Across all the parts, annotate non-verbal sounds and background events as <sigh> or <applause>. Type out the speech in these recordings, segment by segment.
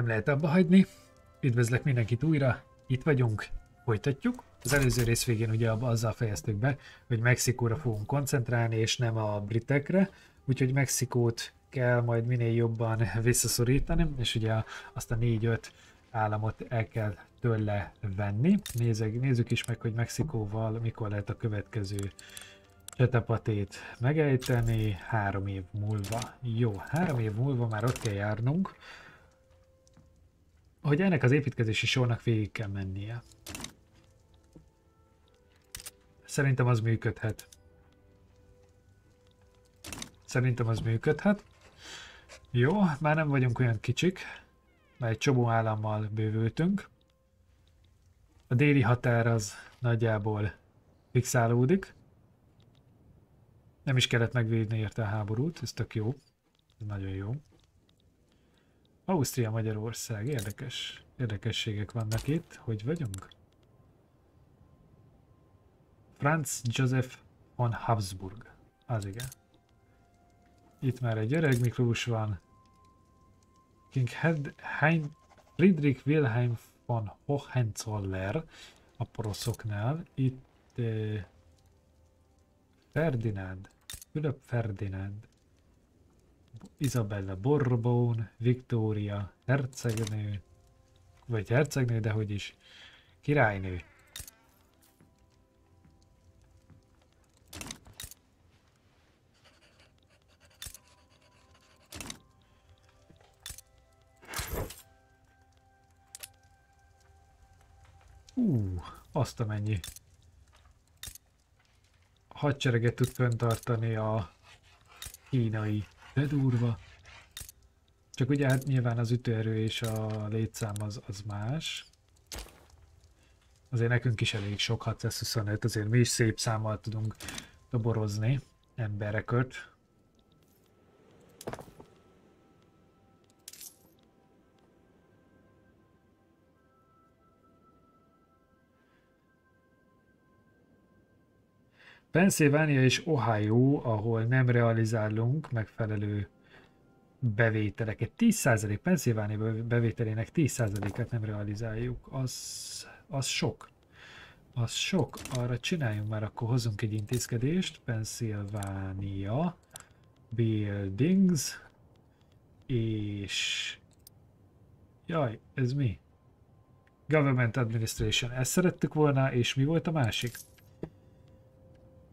nem lehet abba hagyni. Üdvözlök mindenkit újra, itt vagyunk, folytatjuk. Az előző rész végén ugye azzal fejeztük be, hogy Mexikóra fogunk koncentrálni, és nem a britekre, úgyhogy Mexikót kell majd minél jobban visszaszorítani, és ugye azt a 4-5 államot el kell tőle venni. Nézzük, nézzük is meg, hogy Mexikóval mikor lehet a következő csetepatét megejteni. Három év múlva. Jó, három év múlva már ott kell járnunk, hogy ennek az építkezési sornak végig kell mennie. Szerintem az működhet. Szerintem az működhet. Jó, már nem vagyunk olyan kicsik, mert egy csomó állammal bővültünk. A déli határ az nagyjából fixálódik. Nem is kellett megvédni érte a háborút, ez tök jó. Ez nagyon jó. Ausztria, Magyarország, érdekes. Érdekességek vannak itt. Hogy vagyunk? Franz Joseph von Habsburg. Az igen. Itt már egy öreg Miklós van. King Hein Friedrich Wilhelm von Hohenzoller a poroszoknál. Itt eh, Ferdinand, Fülöp Ferdinand, Isabella Borbón, Victoria, hercegnő, vagy hercegnő, de hogy is, királynő. Ú, azt a mennyi hadsereget tud fenntartani a kínai. De. Csak ugye hát nyilván az ütőerő és a létszám az, az más. Azért nekünk is elég sok 625, azért mi is szép számmal tudunk toborozni embereket. Pennsylvania és Ohio, ahol nem realizálunk megfelelő bevételeket. 10% Pennsylvania bevételének 10%-át nem realizáljuk. Az, az sok. Az sok. Arra csináljunk már, akkor hozunk egy intézkedést. Pennsylvania Buildings és jaj, ez mi? Government Administration. Ezt szerettük volna, és mi volt a másik?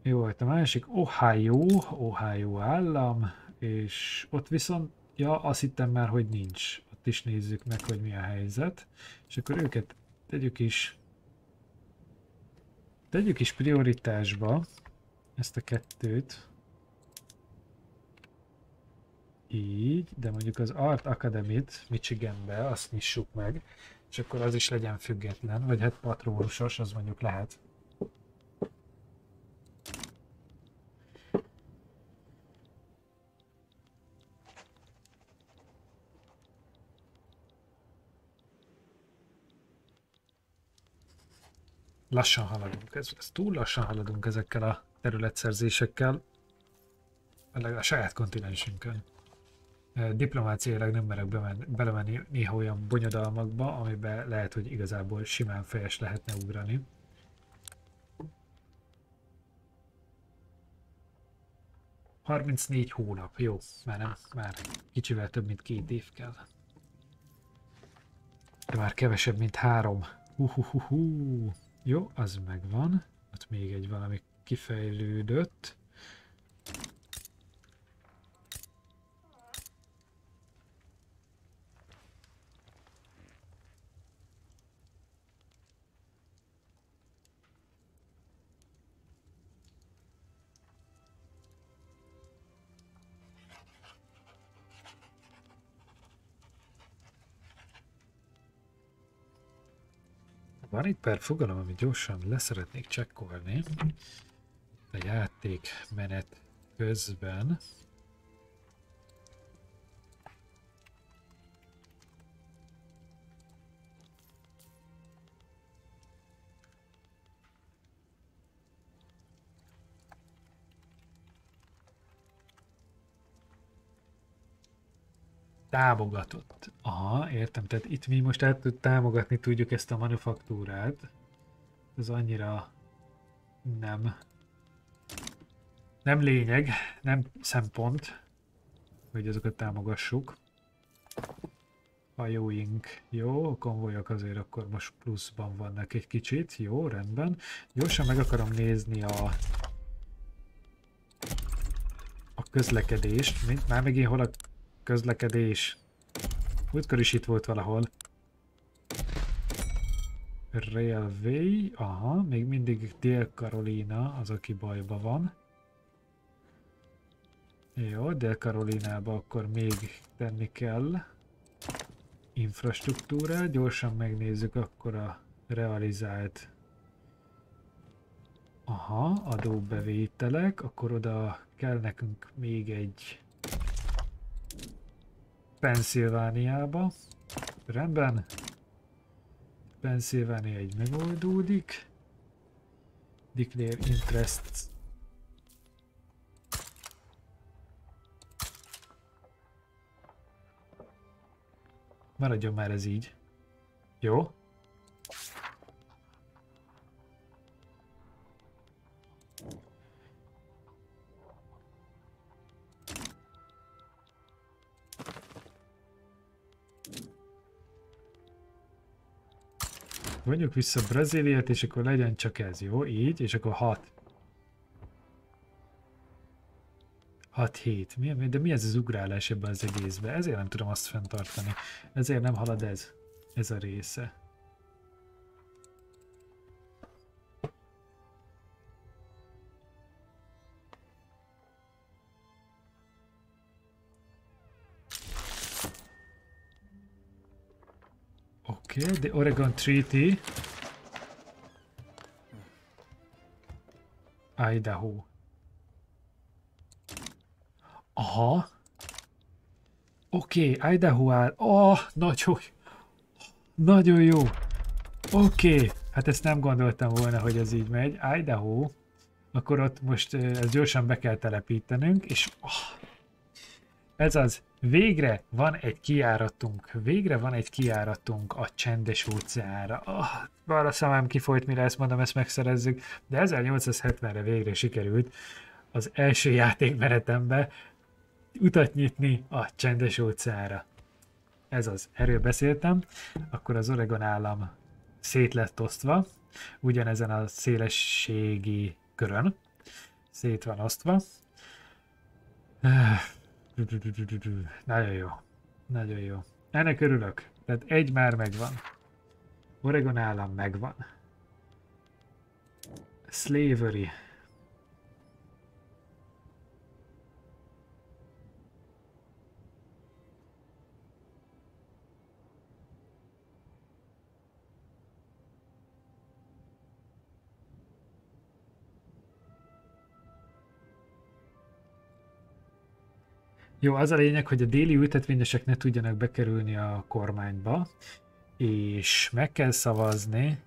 Mi volt a másik? Ohio, Ohio állam, és ott viszont, ja, azt hittem már, hogy nincs. Ott is nézzük meg, hogy mi a helyzet. És akkor őket tegyük is, tegyük is prioritásba ezt a kettőt. Így, de mondjuk az Art Academy-t Michiganbe, azt nyissuk meg, és akkor az is legyen független, vagy hát patrónusos, az mondjuk lehet. Lassan haladunk. Ez, ez túl lassan haladunk ezekkel a területszerzésekkel, a saját kontinensünkön. Diplomáciailag nem merek belemenni néha olyan bonyodalmakba, amiben lehet, hogy igazából simán fejes lehetne ugrani. Harmincnégy hónap, jó, már nem, már kicsivel több mint két év kell. De már kevesebb, mint három. Uhuhuhu. Jó, az megvan. Ott még egy valami kifejlődött. Van itt per fogalom, amit gyorsan leszeretnék csekkolni. A játék menet közben. Támogatott. Aha, értem. Tehát itt mi most át támogatni tudjuk ezt a manufaktúrát. Ez annyira nem nem lényeg, nem szempont, hogy azokat támogassuk. Hajóink, jó, a konvojok azért akkor most pluszban vannak egy kicsit, jó, rendben. Gyorsan meg akarom nézni a a közlekedést, mint már megint hol a közlekedés. Múltkor is itt volt valahol. Railway, aha, még mindig Dél-Karolina az, aki bajba van. Jó, Dél-Karolinába akkor még tenni kell infrastruktúrát. Gyorsan megnézzük akkor a realizált Aha, adóbevételek, akkor oda kell nekünk még egy Pennsylvániába. Rendben. Pennsylvania egy megoldódik. Declare interest. Maradjon már ez így. Jó? Vonjuk vissza Brazíliát, és akkor legyen csak ez, jó? Így, és akkor 6. 6-7. Mi, de mi ez az ugrálás ebben az egészben? Ezért nem tudom azt fenntartani. Ezért nem halad ez. Ez a része. Okay, the Oregon Treaty. Idaho. Aha. Oké, okay, Idaho áll. Oh, nagyon, nagyon jó. Oké, okay. hát ezt nem gondoltam volna, hogy ez így megy. Idaho. Akkor ott most ezt gyorsan be kell telepítenünk, és oh, ez az. Végre van egy kiáratunk, végre van egy kiáratunk a csendes óceánra. Oh, a szemem kifolyt, mire ezt mondom, ezt megszerezzük, de 1870-re végre sikerült az első játékmenetembe utat nyitni a csendes óceánra. Ez az, erről beszéltem, akkor az Oregon állam szét lett osztva, ugyanezen a szélességi körön, szét van osztva. Nagyon jó. Nagyon jó. Ennek örülök. Tehát egy már megvan. Oregon állam megvan. Slavery. Jó, az a lényeg, hogy a déli ültetvényesek ne tudjanak bekerülni a kormányba, és meg kell szavazni.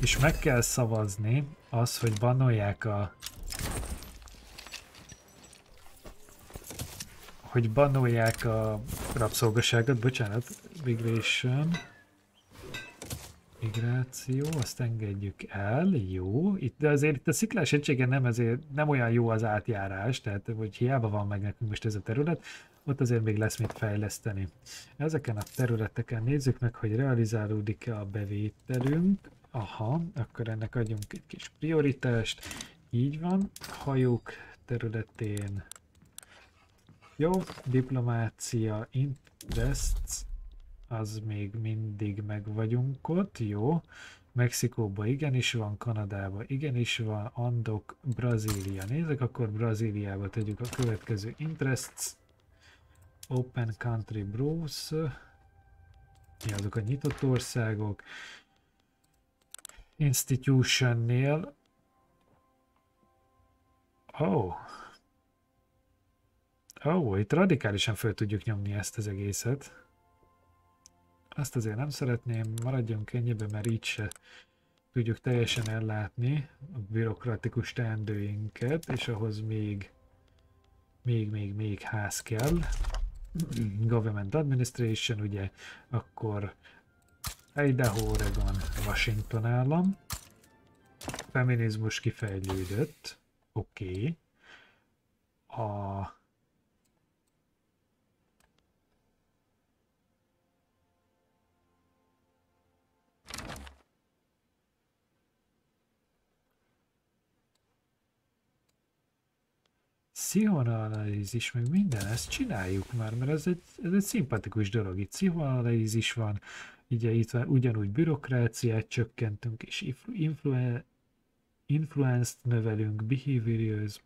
És meg kell szavazni az, hogy banolják a hogy banolják a rabszolgaságot, bocsánat, migration. Migráció, azt engedjük el, jó. Itt, de azért itt a sziklás egységen nem, ezért, nem olyan jó az átjárás, tehát hogy hiába van meg nekünk most ez a terület, ott azért még lesz mit fejleszteni. Ezeken a területeken nézzük meg, hogy realizálódik-e a bevételünk. Aha, akkor ennek adjunk egy kis prioritást. Így van, hajók területén. Jó, diplomácia, interests, az még mindig meg vagyunk ott, jó. Mexikóba igenis van, Kanadába igenis van, Andok, Brazília. Nézzük, akkor Brazíliába tegyük a következő interests. Open Country Bros. Mi azok a nyitott országok? Institution-nél. Oh. Oh, itt radikálisan fel tudjuk nyomni ezt az egészet. Azt azért nem szeretném, maradjunk ennyibe, mert így se tudjuk teljesen ellátni a bürokratikus teendőinket, és ahhoz még, még, még, még ház kell. Government Administration, ugye, akkor Idaho, Oregon, Washington állam. Feminizmus kifejlődött. Oké. Okay. A pszichoanalízis, meg minden, ezt csináljuk már, mert ez egy, ez egy szimpatikus dolog. Itt pszichoanalízis van, ugye itt van, ugyanúgy bürokráciát csökkentünk, és influ- influence növelünk, behaviorism,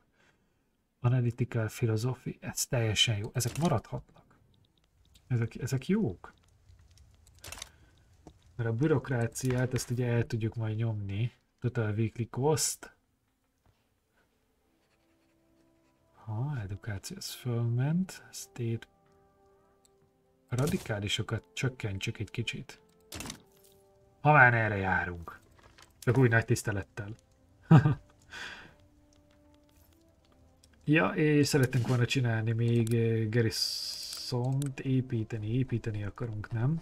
analytical philosophy, ez teljesen jó. Ezek maradhatnak. Ezek, ezek jók. Mert a bürokráciát, ezt ugye el tudjuk majd nyomni. Total weekly cost, Aha, edukáció az fölment. State radikálisokat csökkentsük egy kicsit. Ha már erre járunk. Csak úgy nagy tisztelettel. <laughs> ja, és szerettünk volna csinálni még eh, Garrison-t, építeni, építeni akarunk, nem?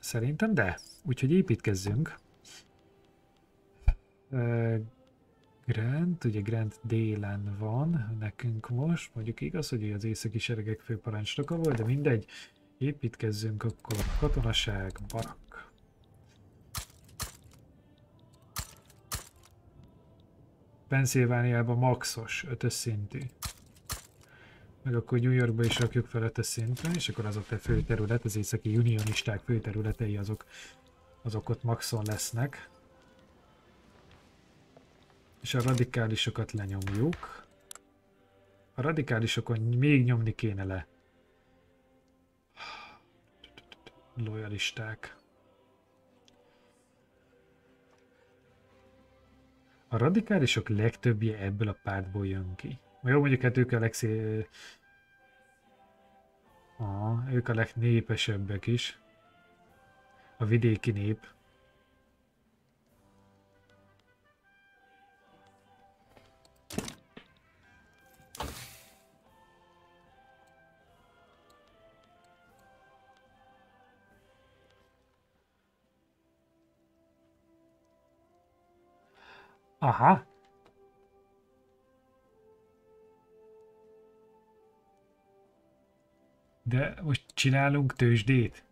Szerintem de. Úgyhogy építkezzünk. Grant, ugye Grant délen van nekünk most, mondjuk igaz, hogy az északi seregek főparancsnoka volt, de mindegy, építkezzünk akkor katonaság, barak. Pennsylvániában maxos, ötös szintű. Meg akkor New Yorkba is rakjuk fel ötös szintre, és akkor az ott a főterület, az északi unionisták főterületei azok, azok ott maxon lesznek. És a radikálisokat lenyomjuk. A radikálisokon még nyomni kéne le. Lojalisták. A radikálisok legtöbbje ebből a pártból jön ki. Jó, mondjuk hát ők a legszé... Ah, ők a legnépesebbek is. A vidéki nép. Aha. De most csinálunk tőzsdét?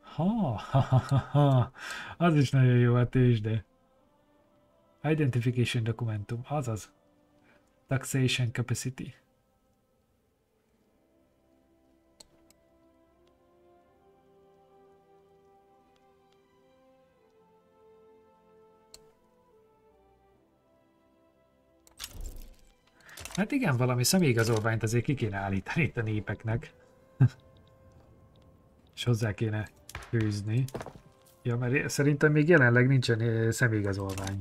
Ha, ha, ha, ha, ha. az is nagyon jó a tőzsde. Identification dokumentum, azaz. Taxation capacity. Hát igen, valami személyigazolványt azért ki kéne állítani itt a népeknek. <laughs> És hozzá kéne fűzni. Ja, mert szerintem még jelenleg nincsen eh, személyigazolvány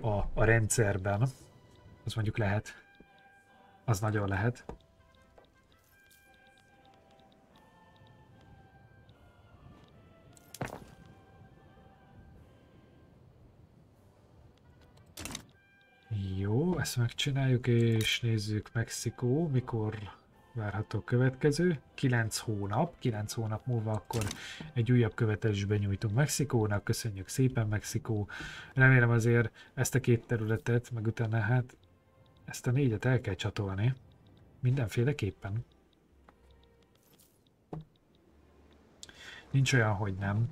a, a rendszerben. Az mondjuk lehet. Az nagyon lehet. Ezt megcsináljuk, és nézzük Mexikó, mikor várható következő. 9 hónap, 9 hónap múlva akkor egy újabb követelésbe nyújtunk Mexikónak. Köszönjük szépen Mexikó. Remélem azért ezt a két területet, meg utána hát ezt a négyet el kell csatolni. Mindenféleképpen. Nincs olyan, hogy nem.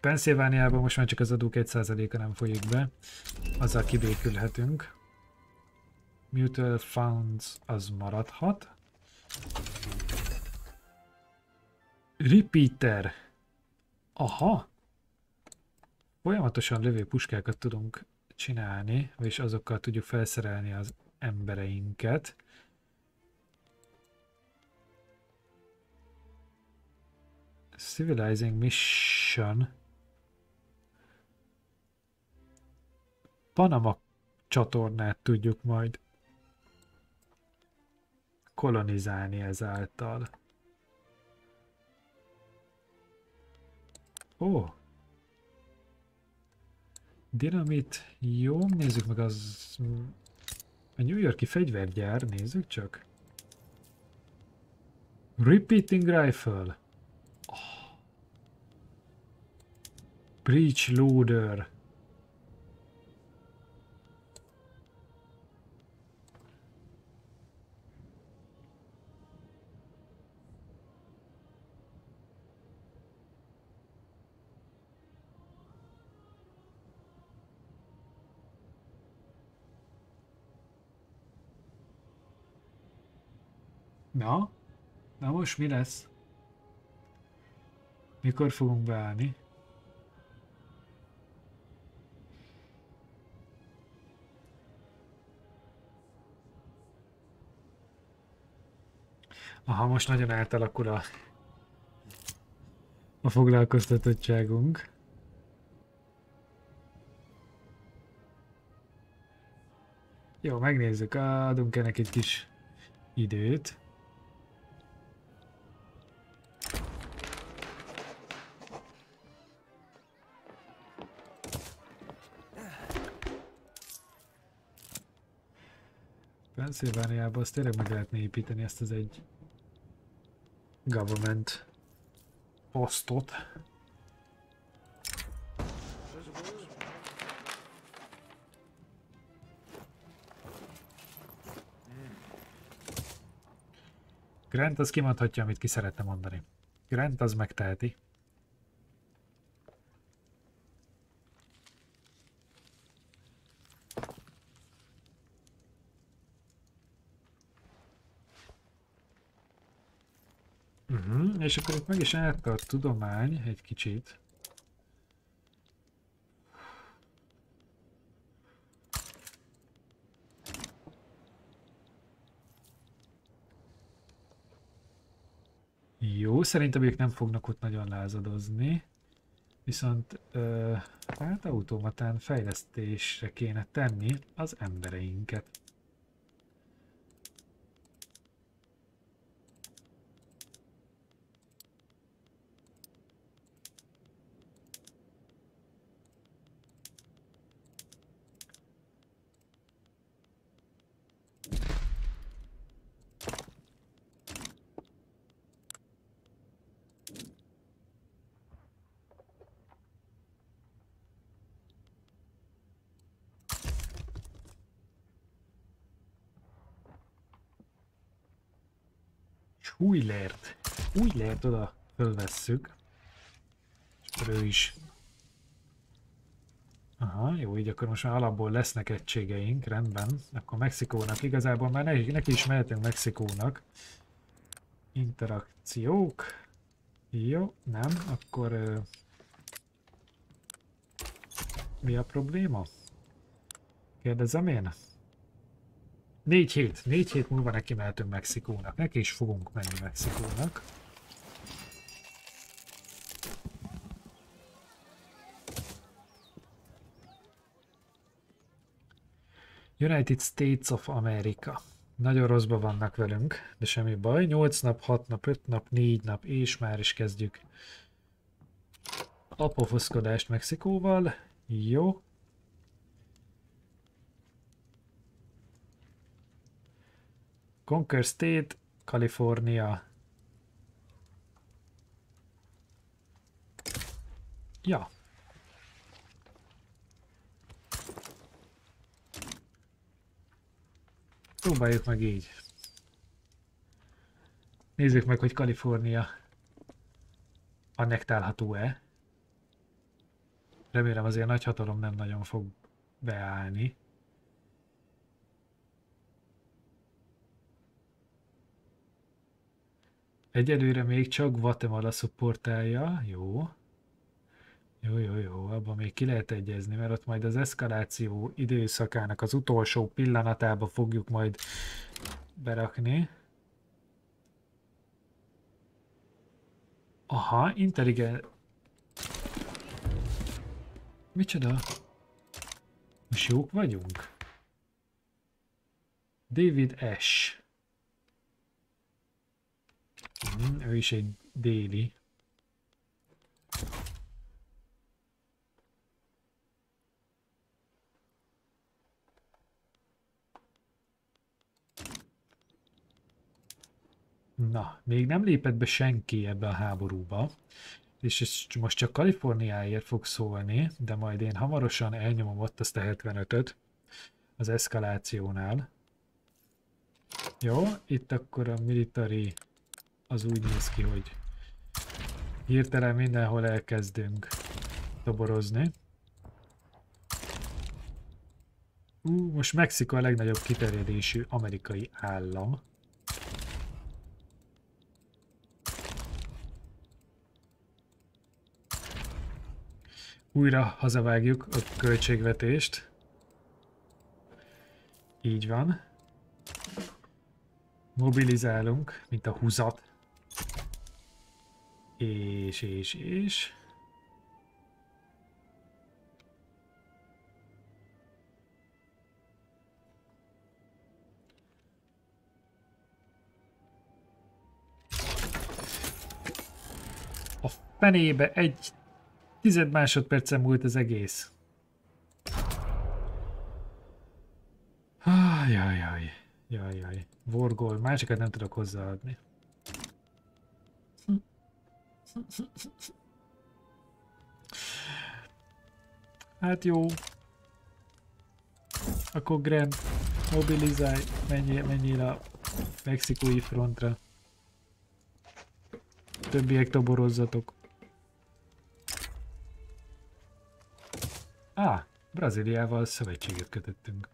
Pennsylvániában most már csak az adók 1%-a nem folyik be, azzal kibékülhetünk. Mutual Funds az maradhat. Repeater. Aha. Folyamatosan lövő puskákat tudunk csinálni, és azokkal tudjuk felszerelni az embereinket. Civilizing Mission. Panama csatornát tudjuk majd kolonizálni ezáltal. Ó. Dinamit. Jó, nézzük meg az... A New Yorki fegyvergyár, nézzük csak. Repeating rifle. Oh. Breach loader. Na? Na most mi lesz? Mikor fogunk beállni? Aha, most nagyon átalakul a, a foglalkoztatottságunk. Jó, megnézzük, adunk ennek egy kis időt. Pennsylvániában azt tényleg meg lehetne építeni ezt az egy government posztot. Grant az kimondhatja, amit ki szeretne mondani. Grant az megteheti. És akkor itt meg is eltart tudomány egy kicsit. Jó, szerintem ők nem fognak ott nagyon lázadozni. Viszont ö, hát automatán fejlesztésre kéne tenni az embereinket. Új lért. Oda fölvesszük. És ő is. Aha, jó, így akkor most már alapból lesznek egységeink, rendben. Akkor Mexikónak igazából már neki, neki is mehetünk Mexikónak. Interakciók. Jó, nem, akkor... Uh, mi a probléma? Kérdezem én? Négy hét. Négy hét múlva neki mehetünk Mexikónak. Neki is fogunk menni Mexikónak. United States of America. Nagyon rosszban vannak velünk, de semmi baj. 8 nap, 6 nap, 5 nap, 4 nap, és már is kezdjük a pofoszkodást Mexikóval. Jó, Conquer State, California. Ja. Próbáljuk meg így. Nézzük meg, hogy Kalifornia annektálható-e. Remélem azért nagy hatalom nem nagyon fog beállni. Egyelőre még csak Guatemala szupportálja, jó. Jó, jó, jó, abban még ki lehet egyezni, mert ott majd az eszkaláció időszakának az utolsó pillanatába fogjuk majd berakni. Aha, intelligen... Micsoda? Most jók vagyunk? David S. Hmm, ő is egy déli. Na, még nem lépett be senki ebbe a háborúba, és ez most csak Kaliforniáért fog szólni, de majd én hamarosan elnyomom ott azt a 75-öt az eszkalációnál. Jó, itt akkor a military az úgy néz ki, hogy hirtelen mindenhol elkezdünk toborozni. Ú, most Mexiko a legnagyobb kiterjedésű amerikai állam. Újra hazavágjuk a költségvetést. Így van. Mobilizálunk, mint a húzat. És, és, és... A fenébe egy tized másodpercen múlt az egész. Ajajaj, jajjaj. Vorgol, másikat nem tudok hozzáadni. Hát jó. Akkor Grant, mobilizálj, menjél, menjél a mexikói frontra. Többiek toborozzatok. Á, ah, Brazíliával szövetséget kötöttünk.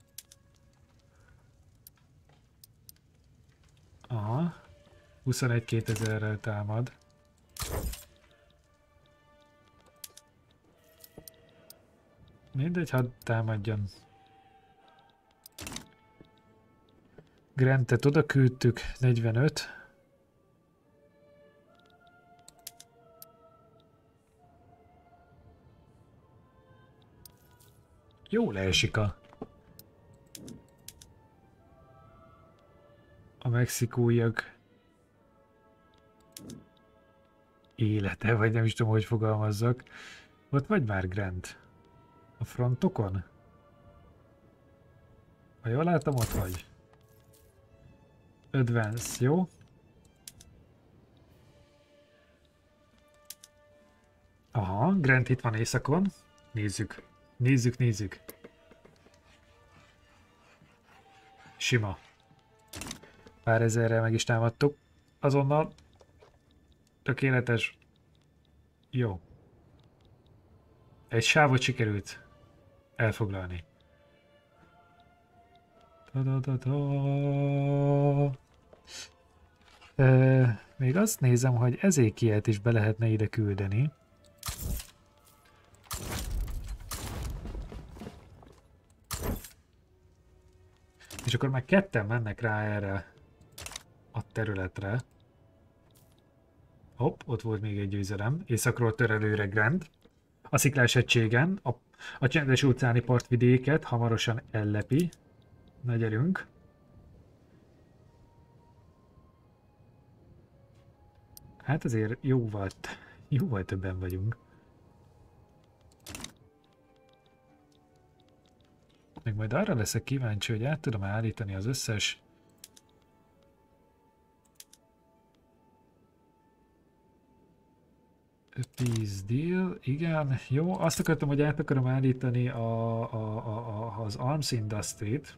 Aha. 21 2000-rel támad. Mindegy, hadd támadjon. Grantet oda küldtük, 45. Jó leesik a... A mexikóiak élete, vagy nem is tudom, hogy fogalmazzak. Ott vagy már Grant? A frontokon? Ha jól látom, ott vagy. Advance, jó? Aha, Grant itt van éjszakon. Nézzük. Nézzük, nézzük. Sima. Pár ezerrel meg is támadtuk. Azonnal. Tökéletes. Jó. Egy sávot sikerült elfoglalni. Da -da -da -da. E, még azt nézem, hogy ezékielt is be lehetne ide küldeni. És akkor már ketten mennek rá erre a területre. Hopp, ott volt még egy győzelem. Északról törelőre Grand. A sziklás egységen a, a csendes óceáni partvidéket hamarosan ellepi. Na gyerünk. Hát azért jóval, jóval többen vagyunk. Még majd arra leszek kíváncsi, hogy át tudom állítani az összes Peace deal, igen, jó. Azt akartam, hogy át akarom állítani a, a, a, a, az Arms Industry-t.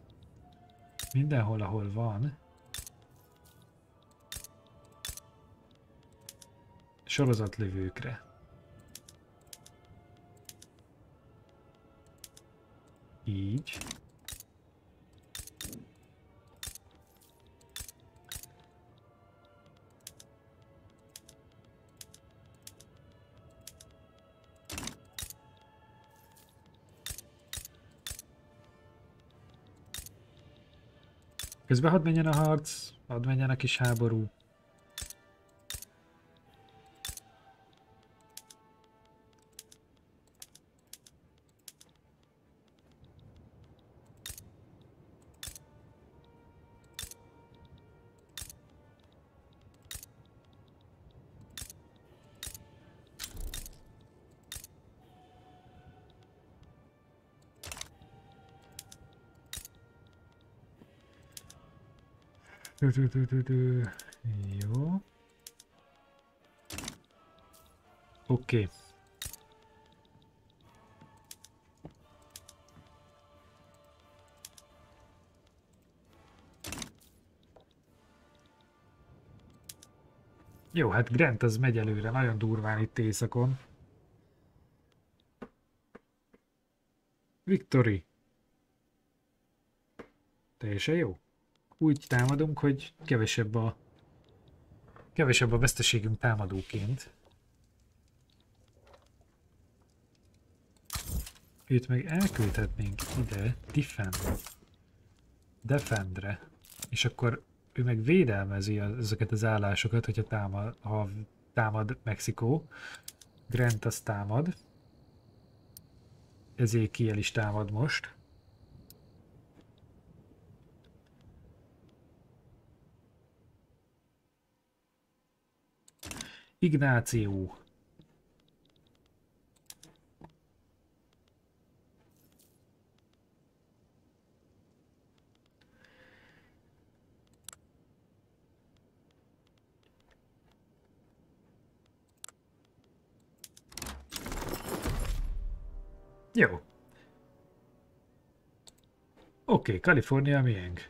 Mindenhol, ahol van. Sorozatlövőkre. Így. Közben hadd menjen a harc, hadd menjen a kis háború. Jó. Oké. Okay. Jó, hát Grant az megy előre, nagyon durván itt éjszakon. Victory. Teljesen jó. Úgy támadunk, hogy kevesebb a kevesebb a veszteségünk támadóként. Őt meg elküldhetnénk ide, defend, defendre, és akkor ő meg védelmezi ezeket az állásokat, hogyha támad, ha támad Mexikó. Grant az támad. Ezért kiel is támad most. Ignáció. Jó. Oké, okay, Kalifornia miénk.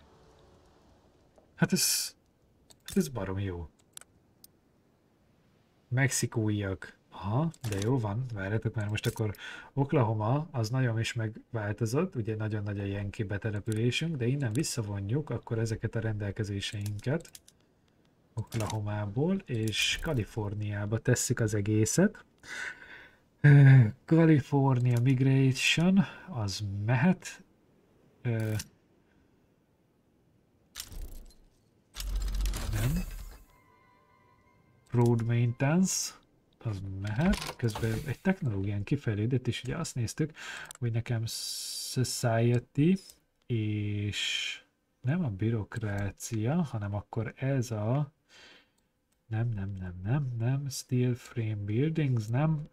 Hát ez... Hát ez barom jó. Mexikóiak. Aha, de jó van, várjátok már most akkor Oklahoma az nagyon is megváltozott, ugye nagyon nagy a Yankee betelepülésünk, de innen visszavonjuk akkor ezeket a rendelkezéseinket Oklahomából, és Kaliforniába tesszük az egészet. California Migration, az mehet. nem. Road Maintenance, az mehet. Közben egy technológián kifejlődött, és ugye azt néztük, hogy nekem Society, és nem a bürokrácia, hanem akkor ez a nem, nem, nem, nem, nem, Steel Frame Buildings, nem,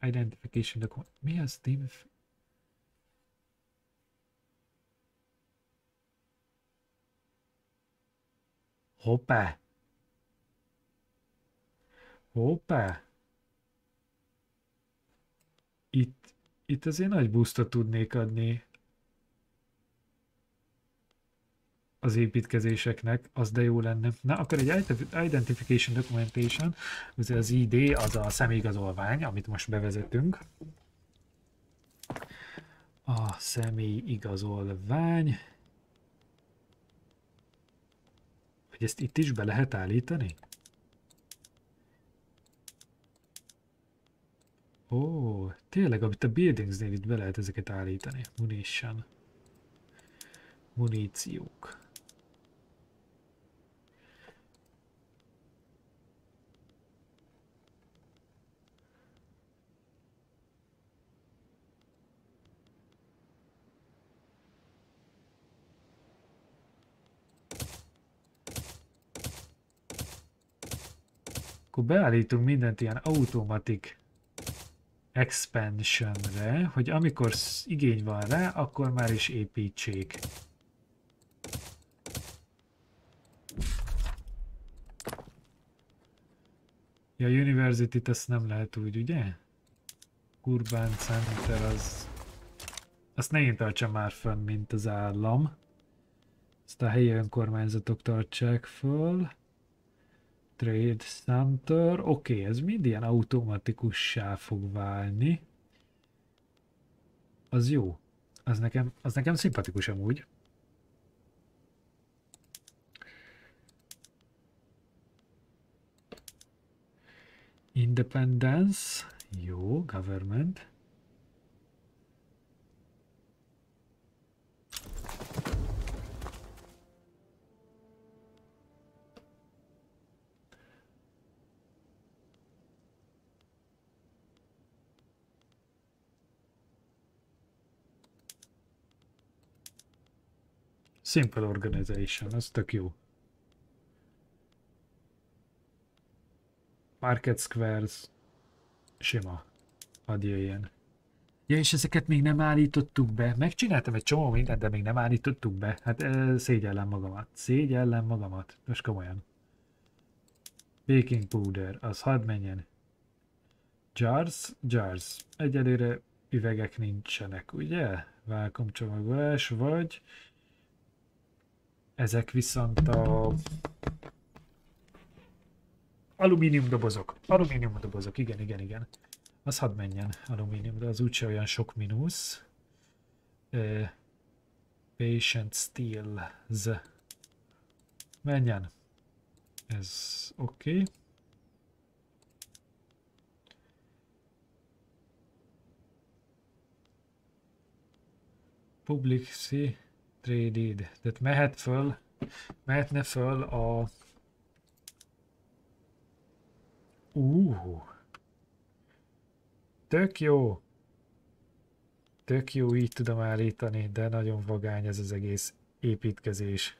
Identification document. Mi az Team? Hoppá! Hoppá! Itt, itt azért nagy boostot tudnék adni az építkezéseknek, az de jó lenne. Na, akkor egy Identification Documentation, az az ID, az a személyigazolvány, amit most bevezetünk. A személyigazolvány. Hogy ezt itt is be lehet állítani? Ó, tényleg, amit a buildingsnél itt be lehet ezeket állítani. Munition. Muníciók. Akkor beállítunk mindent ilyen automatic expansionre, hogy amikor igény van rá, akkor már is építsék. Ja, University-t ezt nem lehet úgy, ugye? Urban Center az... Azt ne én tartsam már fönn, mint az állam. Ezt a helyi önkormányzatok tartsák föl. Trade Center, oké, okay, ez mind ilyen automatikussá fog válni. Az jó. Az nekem, az nekem szimpatikus amúgy. Independence, jó, government. Simple organization, az tök jó. Market Squares, sima, hadd jöjjön. Ja, és ezeket még nem állítottuk be. Megcsináltam egy csomó mindent, de még nem állítottuk be. Hát e, szégyellem magamat. Szégyellem magamat. Most komolyan. Baking powder, az hadd menjen. Jars, jars. Egyelőre üvegek nincsenek, ugye? Vákumcsomagolás, vagy ezek viszont a alumínium dobozok. Alumínium dobozok, igen, igen, igen. Az hadd menjen alumínium, de az úgyse olyan sok mínusz. Uh, patient steels. Menjen. Ez oké. Okay. Publicly traded. Tehát mehet föl, mehetne föl a... Uh, Tök jó. Tök jó, így tudom állítani, de nagyon vagány ez az egész építkezés.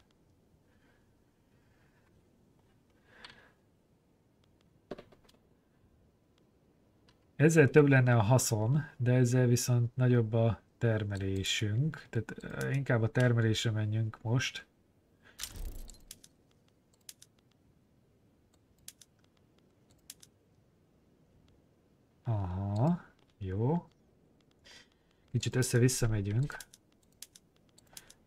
Ezzel több lenne a haszon, de ezzel viszont nagyobb a termelésünk. Tehát eh, inkább a termelésre menjünk most. Aha, jó. Kicsit össze-vissza megyünk.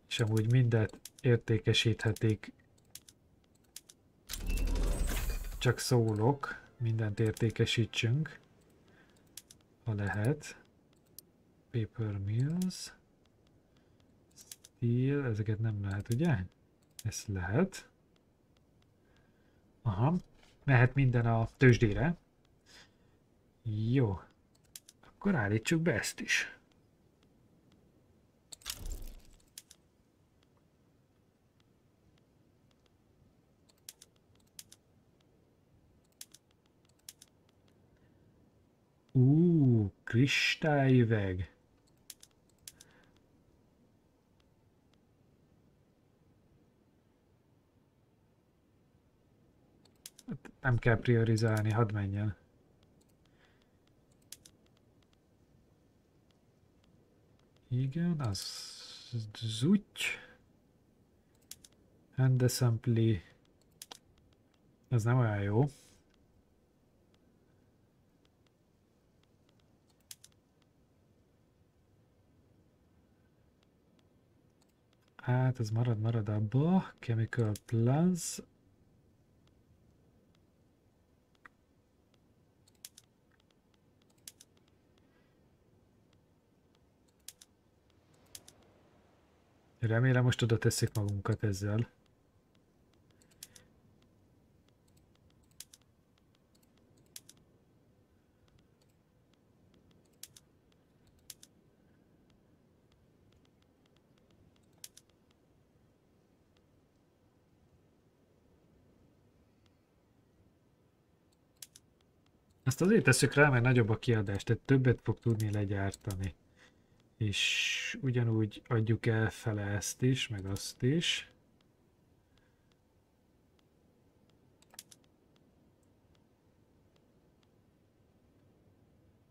És amúgy mindent értékesíthetik. Csak szólok, mindent értékesítsünk. Ha lehet. Paper mills. Steel, ezeket nem lehet, ugye? Ez lehet. Aha, mehet minden a tőzsdére. Jó. Akkor állítsuk be ezt is. Ú, kristályüveg. Nem kell priorizálni, hadd menjen. Igen, az zúgy. And assembly. Ez nem olyan jó. Hát ez marad, marad abba. Chemical plants. Remélem most oda teszik magunkat ezzel. Ezt azért tesszük rá, mert nagyobb a kiadás, tehát többet fog tudni legyártani és ugyanúgy adjuk el fele ezt is, meg azt is.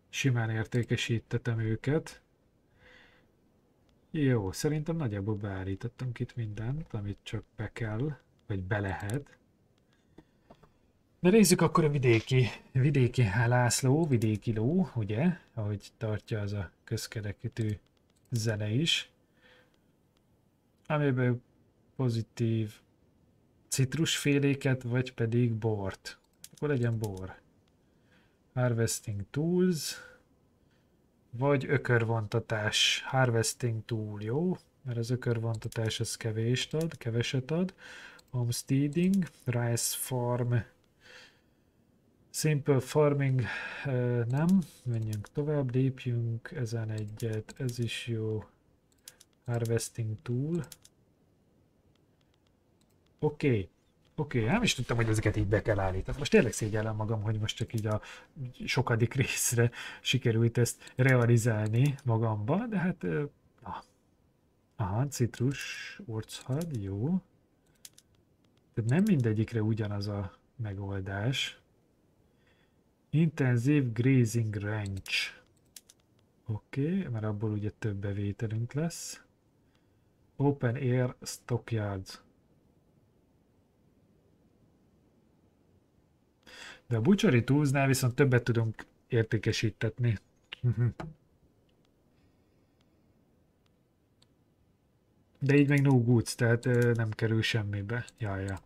Simán értékesítettem őket. Jó, szerintem nagyjából beállítottam itt mindent, amit csak be kell, vagy be lehet. De nézzük akkor a vidéki, vidéki László, vidéki ló, ugye, ahogy tartja az a közkerekítő zene is, amiben pozitív citrusféléket, vagy pedig bort. Akkor legyen bor. Harvesting Tools, vagy ökörvontatás. Harvesting Tool, jó? Mert az ökörvontatás az kevést ad, keveset ad. Homesteading, Rice Farm, Simple farming nem, menjünk tovább, lépjünk ezen egyet, ez is jó. Harvesting tool. Oké, okay. oké, okay. nem is tudtam, hogy ezeket így be kell állítani. Most tényleg szégyellem magam, hogy most csak így a sokadik részre sikerült ezt realizálni magamba, de hát, na. Aha, citrus, orchard, jó. Tehát nem mindegyikre ugyanaz a megoldás. Intenzív Grazing Ranch. Oké, okay, mert abból ugye több bevételünk lesz. Open Air Stockyards. De a Butchery Toolsnál viszont többet tudunk értékesítetni. <laughs> De így meg no goods, tehát nem kerül semmibe. Jaj, ja.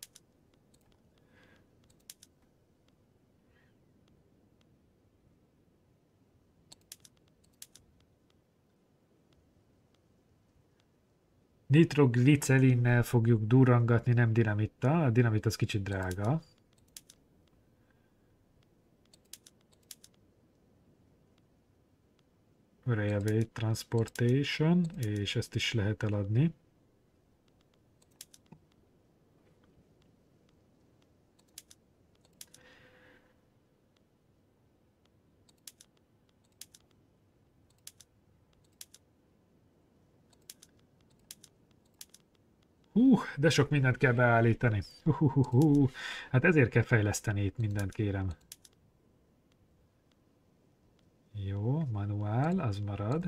Nitroglicelinnel fogjuk durangatni, nem dinamitta. A dinamit az kicsit drága. Railway Transportation, és ezt is lehet eladni. Hú, de sok mindent kell beállítani. Hú, hú, hú. Hát ezért kell fejleszteni itt mindent, kérem. Jó, manuál, az marad.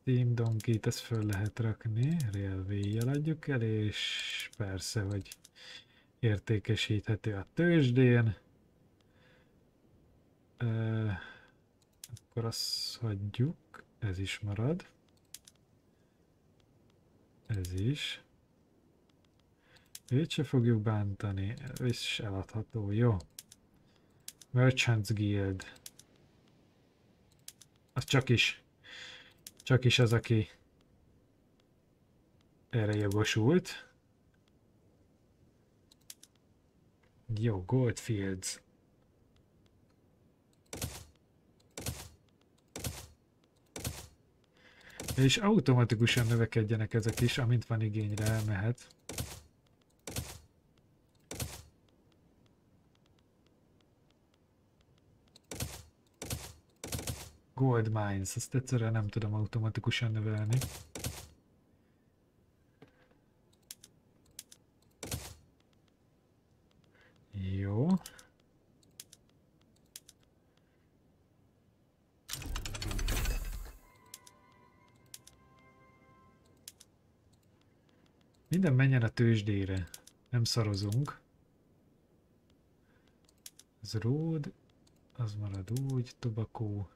Steam Donkey-t ezt föl lehet rakni, Railway-jel adjuk el, és persze, hogy értékesíthető a tőzsdén. Uh, akkor azt hagyjuk, ez is marad. Ez is. Őt se fogjuk bántani, ez is eladható, jó. Merchants Guild. Az csak is, csak is az, aki erre jogosult. Jó, Goldfields. És automatikusan növekedjenek ezek is, amint van igényre mehet. Gold Mines, ezt egyszerűen nem tudom automatikusan növelni. Minden menjen a tőzsdére. Nem szarozunk. Ez road, az marad úgy, tobakó,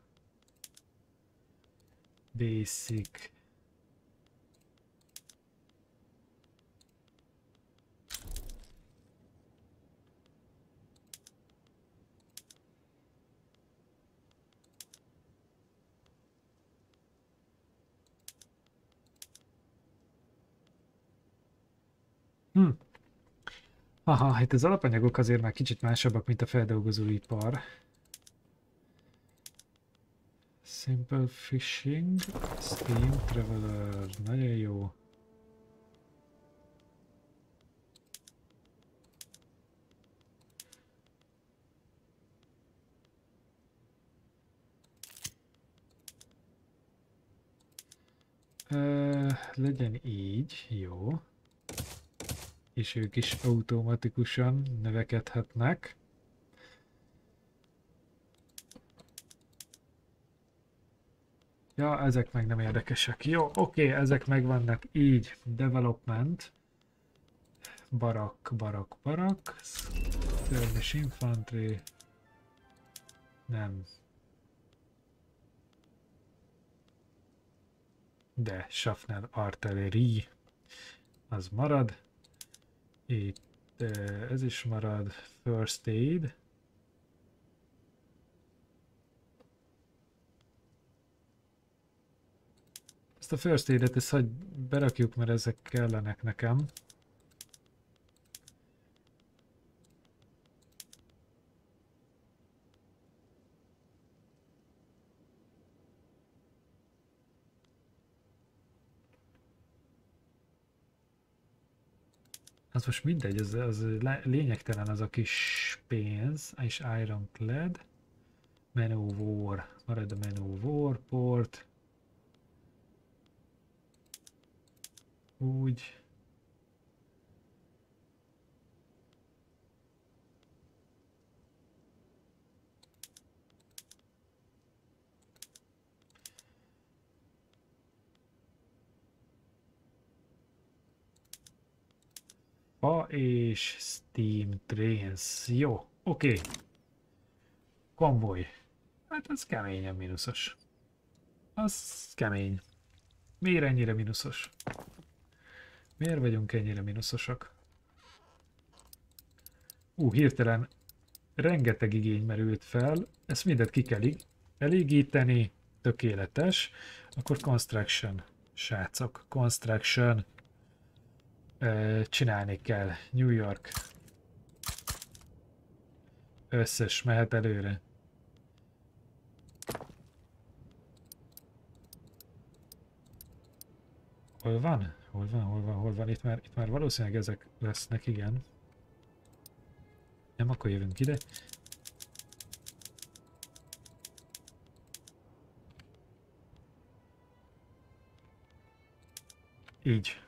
basic. Hm. Aha, hát az alapanyagok azért már kicsit másabbak, mint a feldolgozóipar. Simple Fishing, Steam Traveler, nagyon jó. Uh, legyen így, jó és ők is automatikusan növekedhetnek. Ja, ezek meg nem érdekesek. Jó, oké, ezek meg vannak így. Development. Barak, barak, barak. Skirmish Infantry. Nem. De Schaffner Artillery. Az marad. Itt ez is marad. First aid. Ezt a first aid-et ezt hagy berakjuk, mert ezek kellenek nekem. Az most mindegy, az, az lényegtelen az a kis pénz, és Ironclad, Menu War, marad a Menu War, port, úgy, Fa és Steam Trains. Jó, oké. Okay. Konvoj. Hát az keményen mínuszos. Az kemény. Miért ennyire mínuszos? Miért vagyunk ennyire mínuszosak? Ú, hirtelen rengeteg igény merült fel, ezt mindet ki kell elégíteni, tökéletes. Akkor construction, srácok, construction. Csinálni kell. New York. Összes, mehet előre. Hol van? Hol van, hol van, hol van? Itt már, itt már valószínűleg ezek lesznek, igen. Nem, akkor jövünk ide. Így.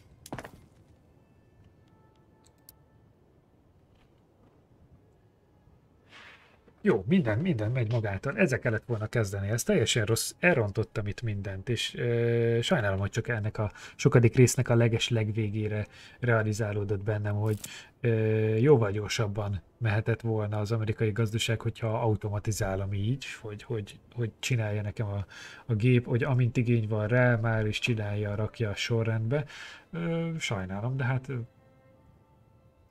Jó, minden, minden megy magától. Ezzel kellett volna kezdeni. Ez teljesen rossz. Elrontottam itt mindent, és ö, sajnálom, hogy csak ennek a sokadik résznek a leges legvégére realizálódott bennem, hogy ö, jóval gyorsabban mehetett volna az amerikai gazdaság, hogyha automatizálom így, hogy, hogy, hogy csinálja nekem a, a gép, hogy amint igény van rá, már is csinálja, rakja a sorrendbe. Ö, sajnálom, de hát ö,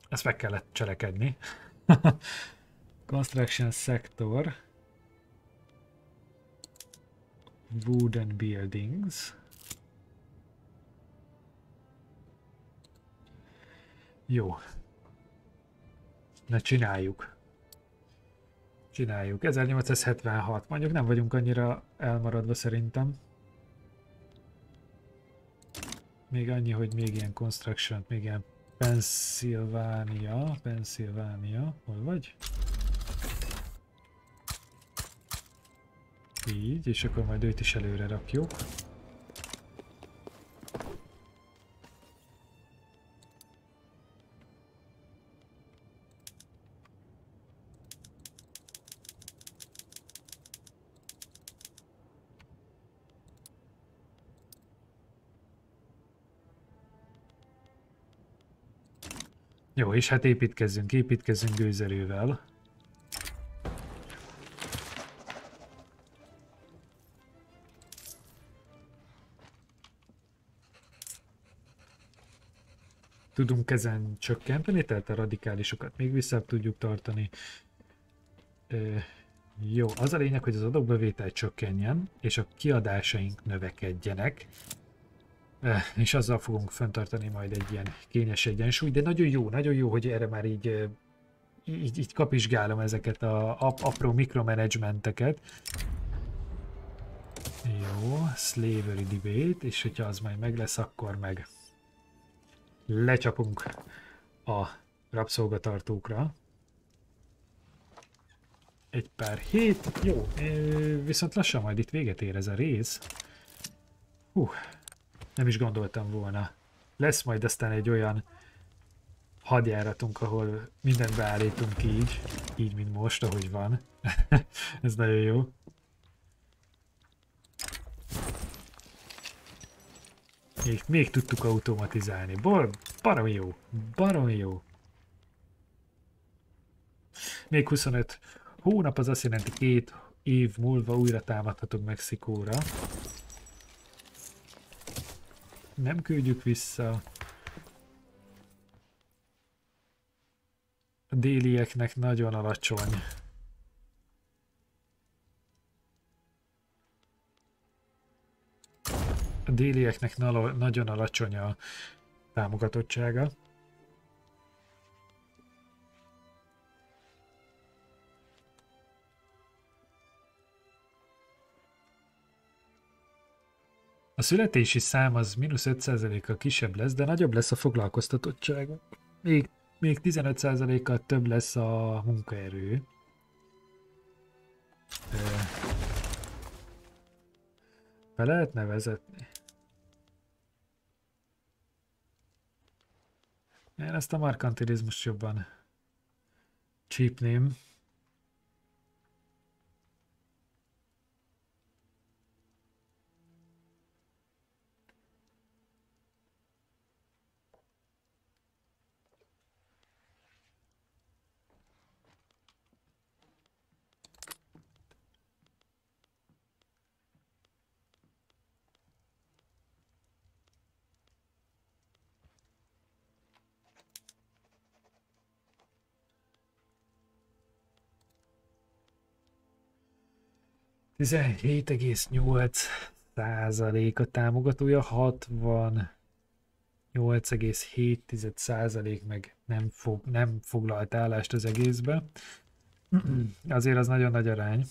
ezt meg kellett cselekedni. <laughs> Construction sector. Wooden buildings. Jó. Na csináljuk. Csináljuk. 1876. Mondjuk nem vagyunk annyira elmaradva szerintem. Még annyi, hogy még ilyen construction, még ilyen Pennsylvania, Pennsylvania, hol vagy? Így, és akkor majd őt is előre rakjuk. Jó, és hát építkezzünk, építkezzünk gőzerővel. Tudunk ezen csökkenteni, tehát a radikálisokat még vissza tudjuk tartani. E, jó, az a lényeg, hogy az adóbevétel csökkenjen, és a kiadásaink növekedjenek, e, és azzal fogunk fenntartani majd egy ilyen kényes egyensúly, de nagyon jó, nagyon jó, hogy erre már így, így, így kapizsgálom ezeket a apró mikromanagementeket. Jó, slavery debate, és hogyha az majd meg lesz, akkor meg lecsapunk a rabszolgatartókra. Egy pár hét, jó, viszont lassan majd itt véget ér ez a rész. Hú, nem is gondoltam volna. Lesz majd aztán egy olyan hadjáratunk, ahol mindent beállítunk így, így, mint most, ahogy van. <laughs> ez nagyon jó. Még, még tudtuk automatizálni. Bar, barom jó. Barom jó. Még 25 hónap az azt jelenti két év múlva újra támadhatunk Mexikóra. Nem küldjük vissza. A délieknek nagyon alacsony a délieknek nagyon alacsony a támogatottsága. A születési szám az mínusz 5%-kal kisebb lesz, de nagyobb lesz a foglalkoztatottság. Még, még 15%-kal több lesz a munkaerő. Be lehetne vezetni? Én ezt a markantilizmus jobban csípném. 17,8 százalék a támogatója, 60 8,7 százalék meg nem, fog, nem foglalt állást az egészbe. Azért az nagyon nagy arány.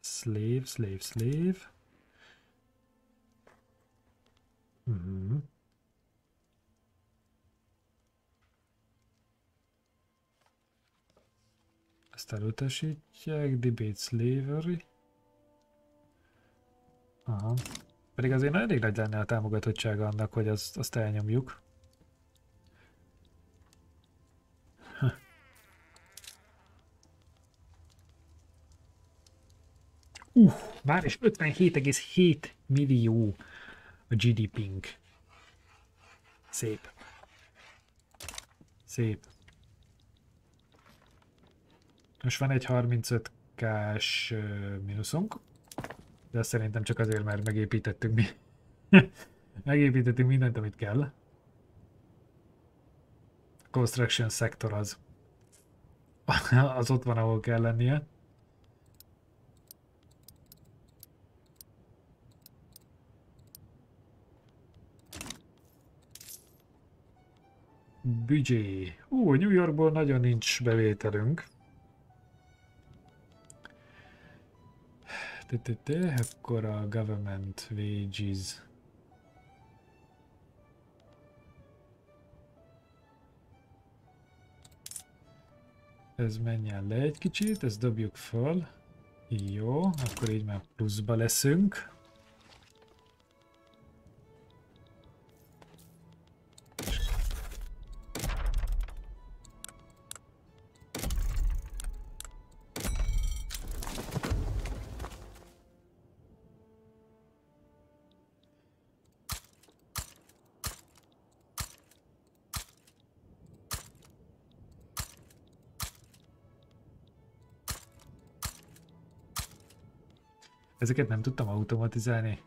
Slave, slave, slave. Uh-huh. Ezt elutasítják, debate slavery. Aha. Pedig azért elég nagy lenne a támogatottsága annak, hogy azt, azt elnyomjuk. Uh, már is 57,7 millió a GDP-nk. Szép. Szép. Most van egy 35k-s mínuszunk. De szerintem csak azért, mert megépítettük mi. <laughs> megépítettük mindent, amit kell. Construction sector az. <laughs> az ott van, ahol kell lennie. Büdzsé. Ú, New Yorkból nagyon nincs bevételünk. Akkor a government wages. Ez menjen le egy kicsit, ezt dobjuk föl. Jó, akkor így már pluszba leszünk. Ezeket nem tudtam automatizálni.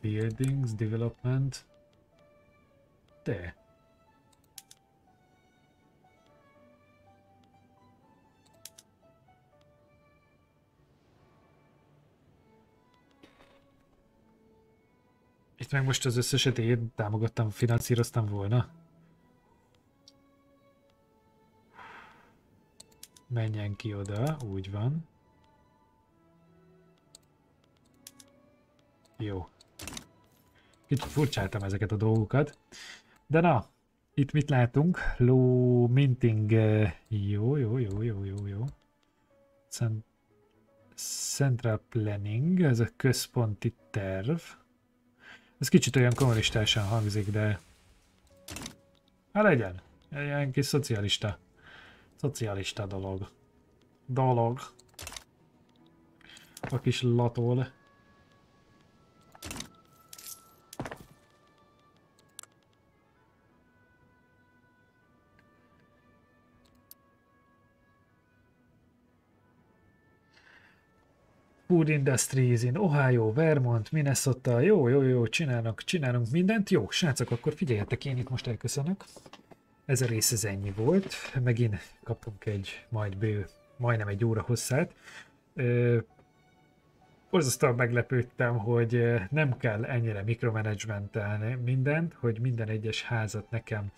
Buildings, development. De. Itt meg most az összeset én támogattam, finanszíroztam volna. Menjen ki oda, úgy van. Jó. Kicsit furcsáltam ezeket a dolgokat. De na, itt mit látunk? Low minting. Eh, jó, jó, jó, jó, jó, jó. Central Planning, ez a központi terv. Ez kicsit olyan kommunistásan hangzik, de... Hát legyen. Ilyen kis szocialista. Szocialista dolog. Dolog. A kis latól. Food Industries in Ohio, Vermont, Minnesota, jó, jó, jó, csinálunk, csinálunk mindent. Jó, srácok, akkor figyeljetek, én itt most elköszönök. Ez a rész ez ennyi volt. Megint kaptunk egy majd bő, majdnem egy óra hosszát. Borzasztóan meglepődtem, hogy nem kell ennyire mikromanagementelni mindent, hogy minden egyes házat nekem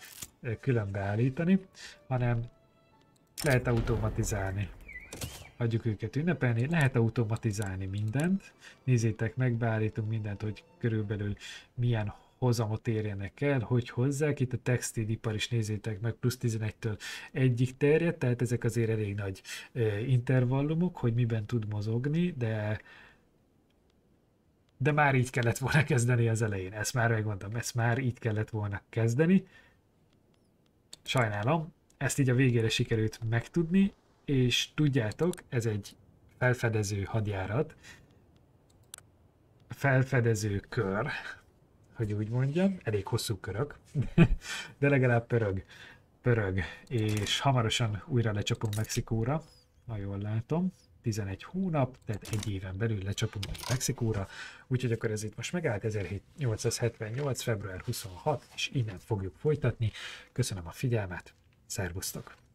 külön beállítani, hanem lehet automatizálni. Hagyjuk őket ünnepelni, lehet automatizálni mindent. Nézzétek meg, beállítunk mindent, hogy körülbelül milyen hozamot érjenek el, hogy hozzák. Itt a textilipar is nézzétek meg, plusz 11-től egyik terjed, tehát ezek azért elég nagy intervallumok, hogy miben tud mozogni, de de már így kellett volna kezdeni az elején. Ezt már megmondtam, ezt már így kellett volna kezdeni. Sajnálom, ezt így a végére sikerült megtudni, és tudjátok, ez egy felfedező hadjárat, felfedező kör, hogy úgy mondjam, elég hosszú körök, <laughs> de legalább pörög, pörög, és hamarosan újra lecsapunk Mexikóra, ha látom, 11 hónap, tehát egy éven belül lecsapunk Mexikóra, úgyhogy akkor ez itt most megállt, 1878. február 26, és innen fogjuk folytatni. Köszönöm a figyelmet, szervusztok!